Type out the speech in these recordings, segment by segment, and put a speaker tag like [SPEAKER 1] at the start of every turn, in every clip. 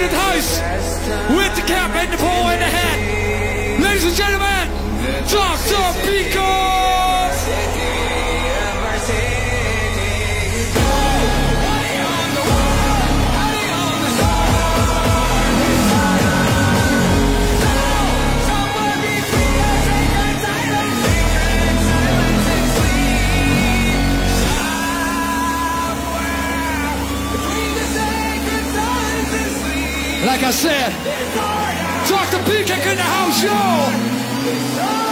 [SPEAKER 1] house with the cap and the pole and the hat. Ladies and gentlemen, Dr. Pico! Like I said, Dr. Peacock in the house, y'all.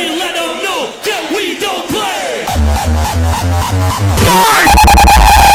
[SPEAKER 1] Oh my god!